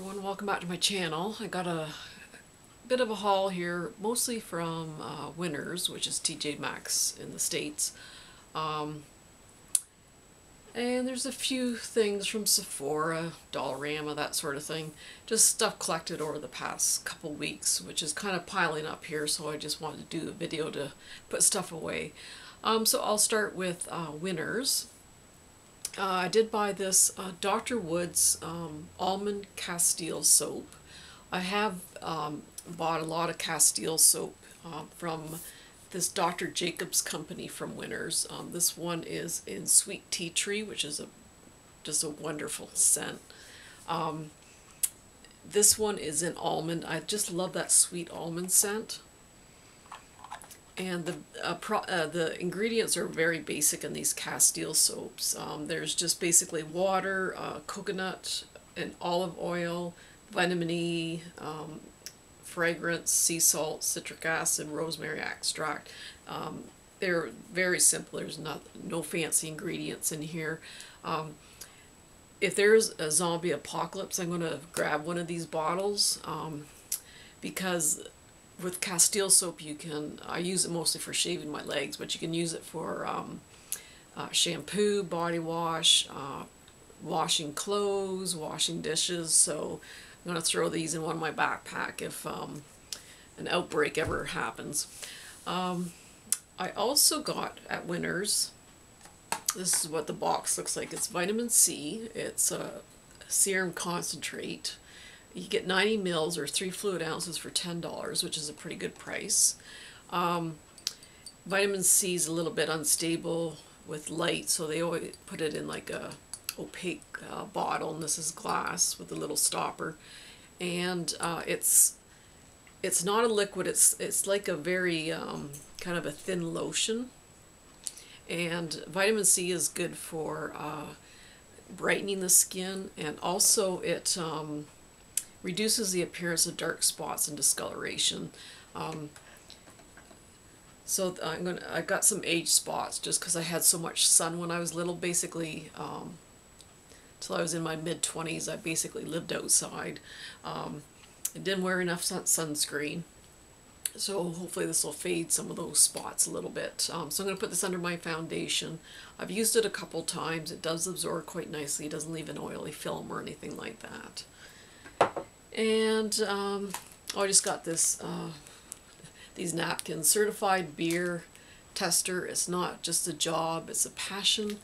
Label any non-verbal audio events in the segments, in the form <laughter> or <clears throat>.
everyone, welcome back to my channel. I got a bit of a haul here, mostly from uh, Winners, which is TJ Maxx in the States. Um, and there's a few things from Sephora, Dollarama, that sort of thing. Just stuff collected over the past couple weeks, which is kind of piling up here, so I just wanted to do a video to put stuff away. Um, so I'll start with uh, Winners. Uh, I did buy this uh, Dr. Woods um, Almond Castile soap. I have um, bought a lot of Castile soap uh, from this Dr. Jacobs company from Winners. Um, this one is in Sweet Tea Tree, which is a just a wonderful scent. Um, this one is in almond. I just love that sweet almond scent. And the uh, pro, uh, the ingredients are very basic in these Castile soaps. Um, there's just basically water, uh, coconut, and olive oil, vitamin E, um, fragrance, sea salt, citric acid, rosemary extract. Um, they're very simple. There's not no fancy ingredients in here. Um, if there's a zombie apocalypse, I'm going to grab one of these bottles um, because with Castile soap you can, I use it mostly for shaving my legs, but you can use it for um, uh, shampoo, body wash, uh, washing clothes, washing dishes. So I'm going to throw these in one of my backpack if um, an outbreak ever happens. Um, I also got at Winners, this is what the box looks like. It's vitamin C. It's a serum concentrate. You get 90 mils or 3 fluid ounces for $10, which is a pretty good price. Um, vitamin C is a little bit unstable with light, so they always put it in like a opaque uh, bottle, and this is glass with a little stopper. And uh, it's it's not a liquid, it's, it's like a very um, kind of a thin lotion. And vitamin C is good for uh, brightening the skin, and also it um, reduces the appearance of dark spots and discoloration. Um, so I'm gonna, I got some age spots just because I had so much sun when I was little. Basically, um, till I was in my mid 20s, I basically lived outside. Um, I didn't wear enough sun sunscreen. So hopefully this will fade some of those spots a little bit. Um, so I'm going to put this under my foundation. I've used it a couple times. It does absorb quite nicely. It doesn't leave an oily film or anything like that. And um, oh, I just got this uh, these napkins. Certified beer tester. It's not just a job. It's a passion.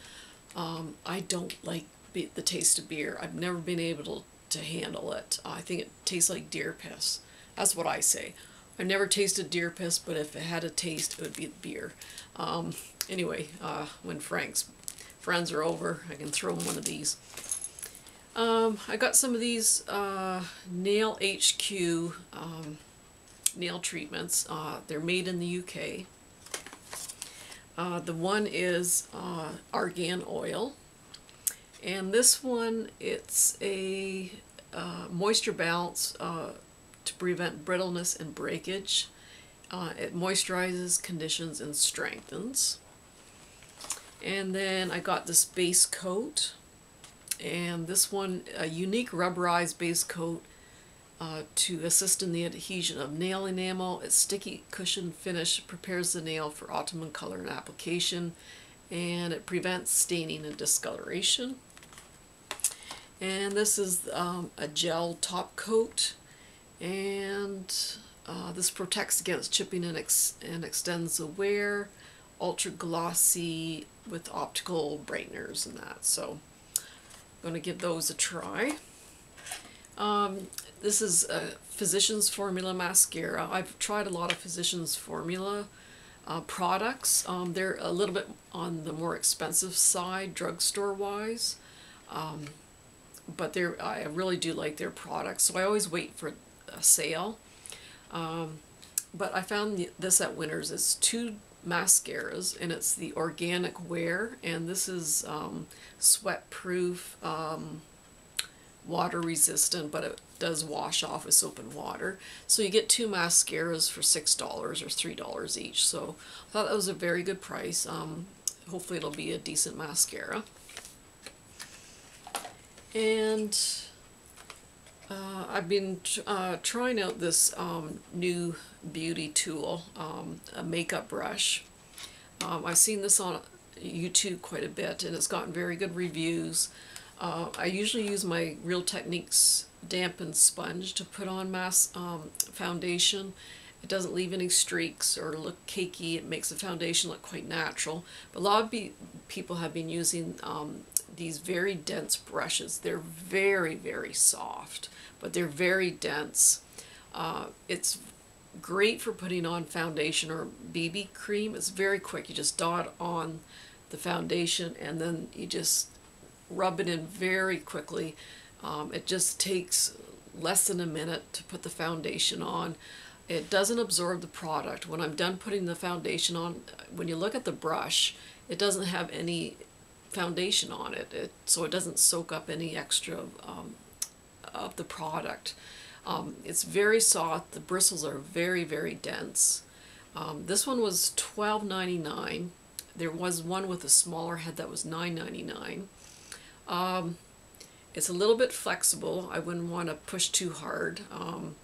Um, I don't like the taste of beer. I've never been able to, to handle it. I think it tastes like deer piss. That's what I say. I've never tasted deer piss, but if it had a taste, it would be beer. Um, anyway, uh, when Frank's friends are over, I can throw him one of these. Um, I got some of these uh, Nail HQ um, nail treatments. Uh, they're made in the UK. Uh, the one is uh, argan oil. And this one, it's a uh, moisture balance uh, to prevent brittleness and breakage. It moisturizes, conditions, and strengthens. And then I got this base coat and this one a unique rubberized base coat uh, to assist in the adhesion of nail enamel. Its sticky cushion finish prepares the nail for optimum color and application and it prevents staining and discoloration. And this is um, a gel top coat and uh, this protects against chipping and, ex and extends the wear. Ultra glossy with optical brighteners and that. So going to give those a try. Um, this is a Physicians Formula mascara. I've tried a lot of Physicians Formula uh, products. Um, they're a little bit on the more expensive side, drugstore wise. Um, but they're, I really do like their products, so I always wait for a sale. Um, but I found this at Winners. It's two mascaras and it's the organic wear and this is um, sweat proof um, water resistant but it does wash off with soap and water. So you get two mascaras for six dollars or three dollars each. So I thought that was a very good price. Um, hopefully it'll be a decent mascara. And Uh, I've been uh, trying out this um, new beauty tool, um, a makeup brush. Um, I've seen this on YouTube quite a bit and it's gotten very good reviews. Uh, I usually use my Real Techniques dampened sponge to put on mass um, foundation. It doesn't leave any streaks or look cakey. It makes the foundation look quite natural. But a lot of people have been using um, these very dense brushes. They're very, very soft, but they're very dense. Uh, it's great for putting on foundation or BB cream. It's very quick. You just dot on the foundation and then you just rub it in very quickly. Um, it just takes less than a minute to put the foundation on. It doesn't absorb the product. When I'm done putting the foundation on, when you look at the brush, it doesn't have any foundation on it, it so it doesn't soak up any extra um, of the product. Um, it's very soft. The bristles are very, very dense. Um, this one was $12.99. There was one with a smaller head that was $9.99. Um, it's a little bit flexible. I wouldn't want to push too hard. Um,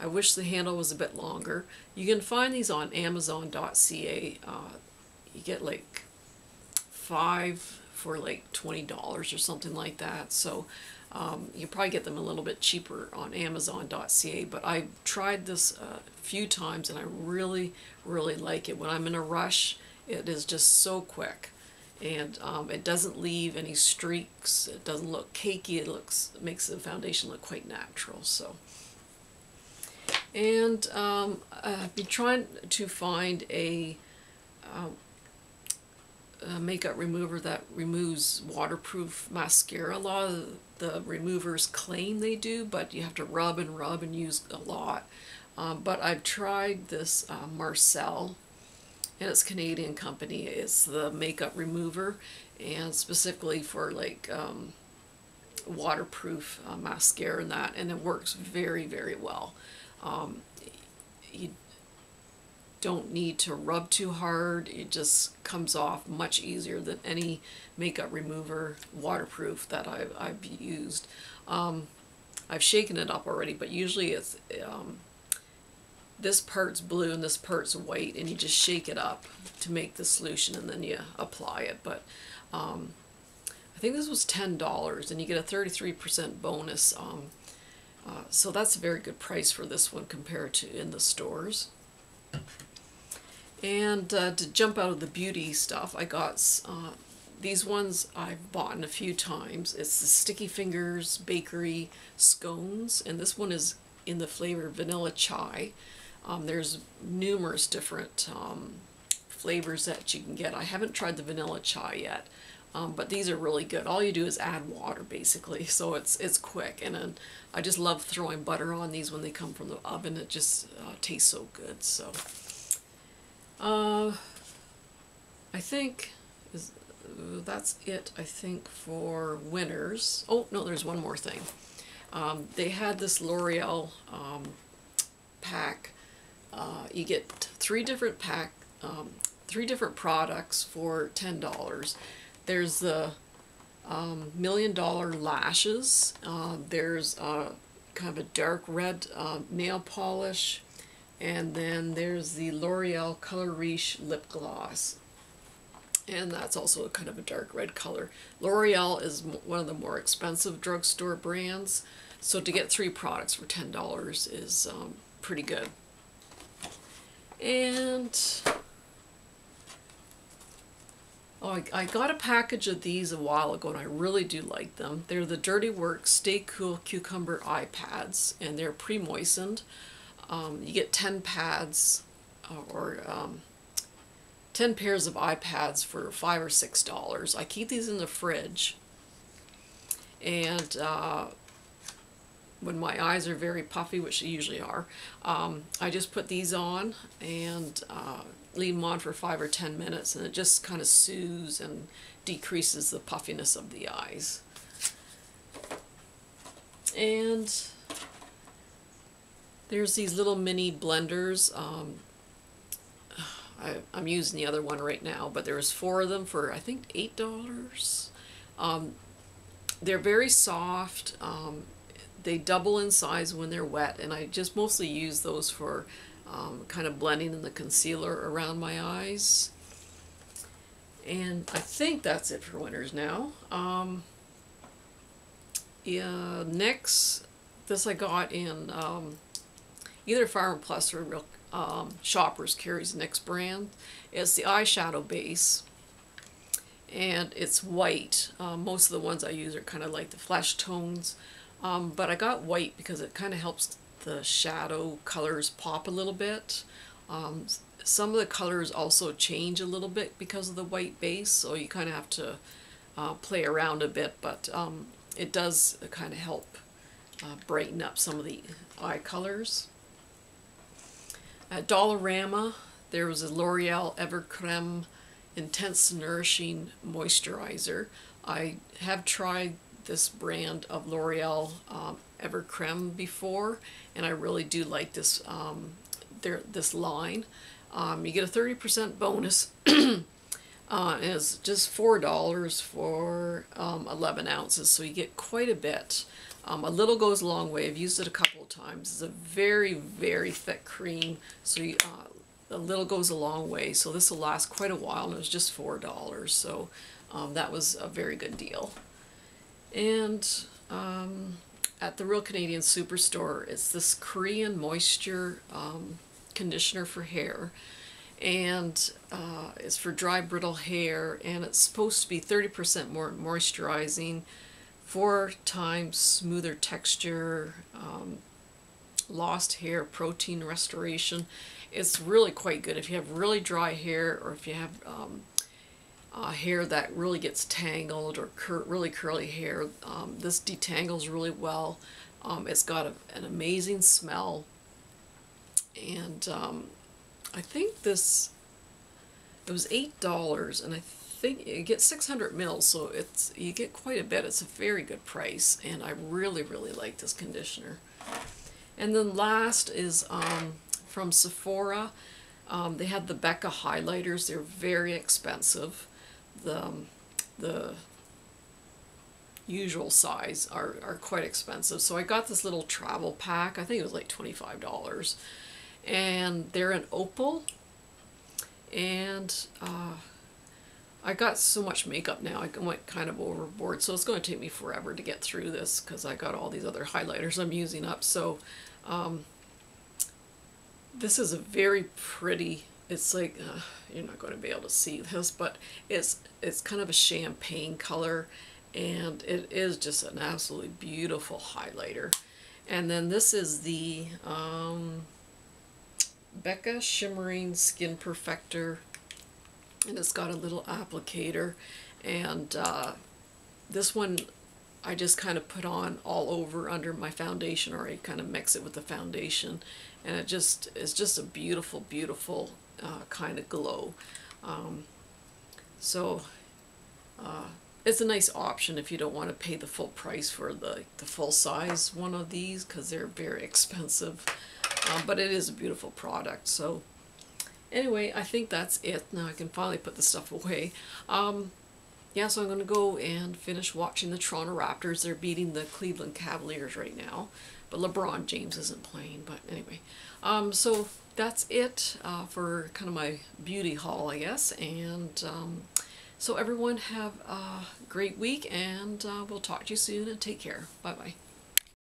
I wish the handle was a bit longer. You can find these on Amazon.ca. Uh, you get like five for like $20 or something like that. So um, you probably get them a little bit cheaper on Amazon.ca. But I've tried this a few times and I really, really like it. When I'm in a rush, it is just so quick. And um, it doesn't leave any streaks. It doesn't look cakey. It looks makes the foundation look quite natural. So, and um, I've been trying to find a uh, makeup remover that removes waterproof mascara. A lot of the removers claim they do, but you have to rub and rub and use a lot. Um, but I've tried this uh, Marcelle, and it's Canadian company. It's the makeup remover, and specifically for like um, waterproof uh, mascara and that, and it works very, very well. Um, you don't need to rub too hard. It just comes off much easier than any makeup remover waterproof that I've, I've used. Um, I've shaken it up already, but usually it's um, this part's blue and this part's white, and you just shake it up to make the solution, and then you apply it. But um, I think this was ten dollars, and you get a thirty-three percent bonus. Um, uh, so that's a very good price for this one compared to in the stores. And uh, to jump out of the beauty stuff, I got uh, these ones I've bought a few times. It's the Sticky Fingers Bakery Scones, and this one is in the flavor vanilla chai. Um, there's numerous different um, flavors that you can get. I haven't tried the vanilla chai yet, um, but these are really good. All you do is add water basically, <laughs> so it's it's quick. And then I just love throwing butter on these when they come from the oven. It just uh, tastes so good. So. Uh, I think is that's it. I think for winners. Oh no, there's one more thing. Um, they had this L'Oreal um, pack. Uh, you get three different pack, um, three different products for ten dollars. There's the um, million dollar lashes. Uh, there's uh, kind of a dark red uh, nail polish and then there's the L'Oreal Color Riche Lip Gloss. And that's also a kind of a dark red color. L'Oreal is one of the more expensive drugstore brands. So to get three products for $10 is um, pretty good. And oh, I, I got a package of these a while ago and I really do like them. They're the Dirty Work Stay Cool Cucumber Eye Pads and they're pre-moistened. Um, you get 10 pads uh, or um, 10 pairs of eye pads for 5 or $6. I keep these in the fridge. And uh, when my eyes are very puffy, which they usually are, um, I just put these on and uh, leave them on for 5 or 10 minutes and it just kind of soothes and decreases the puffiness of the eyes. And there's these little mini blenders. Um, <sighs> I, am using the other one right now, but there's four of them for I think eight dollars. Um, they're very soft. Um, they double in size when they're wet, and I just mostly use those for um, kind of blending in the concealer around my eyes. And I think that's it for Winners now. Um, yeah, next, this I got in um, either Pharma Plus or Real um, Shoppers carries NYX brand. It's the eyeshadow base and it's white. Um, most of the ones I use are kind of like the flesh tones, um, but I got white because it kind of helps the shadow colors pop a little bit. Um, some of the colors also change a little bit because of the white base, so you kind of have to uh, play around a bit, but um, it does kind of help uh, brighten up some of the eye colors. At Dollarama, there was a L'Oreal Evercreme Intense Nourishing Moisturizer. I have tried this brand of L'Oreal um, Evercreme before, and I really do like this um, their, this line. Um, you get a 30% bonus. <clears throat> uh, it's just $4 for um, 11 ounces, so you get quite a bit. Um, a little goes a long way. I've used it a couple of times. It's a very, very thick cream, so you, uh, a little goes a long way. So this will last quite a while, and it was just $4, so um, that was a very good deal. And um, at the Real Canadian Superstore, it's this Korean Moisture um, conditioner for hair and uh, it's for dry brittle hair and it's supposed to be 30% more moisturizing four times smoother texture um, lost hair protein restoration. It's really quite good. If you have really dry hair or if you have um, uh, hair that really gets tangled or cur really curly hair um, this detangles really well. Um, it's got a, an amazing smell. And um, I think this, it was $8 and I think you get 600 mils so it's you get quite a bit. It's a very good price and I really really like this conditioner. And then last is um, from Sephora. Um, they had the Becca highlighters. They're very expensive. The, um, the usual size are, are quite expensive. So I got this little travel pack. I think it was like $25 and they're an opal and uh, I got so much makeup now I went kind of overboard so it's going to take me forever to get through this because I got all these other highlighters I'm using up so um, this is a very pretty it's like uh, you're not going to be able to see this but it's it's kind of a champagne color and it is just an absolutely beautiful highlighter. And then this is the um, Becca Shimmering Skin Perfector and it's got a little applicator. And uh, this one I just kind of put on all over under my foundation or I kind of mix it with the foundation. And it just is just a beautiful beautiful uh, kind of glow. Um, so uh, it's a nice option if you don't want to pay the full price for the, the full size one of these because they're very <laughs> expensive. Um, but it is a beautiful product. So anyway, I think that's it. Now I can finally put the stuff away. Um, yeah, so I'm going to go and finish watching the Toronto Raptors. They're beating the Cleveland Cavaliers right now. But LeBron James isn't playing. But anyway, um, so that's it uh, for kind of my beauty haul, I guess. And um, so everyone have a great week, and uh, we'll talk to you soon, and take care. Bye-bye.